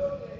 Good.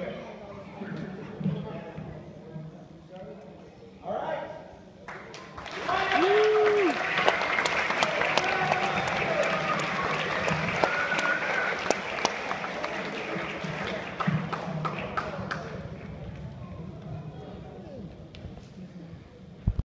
square.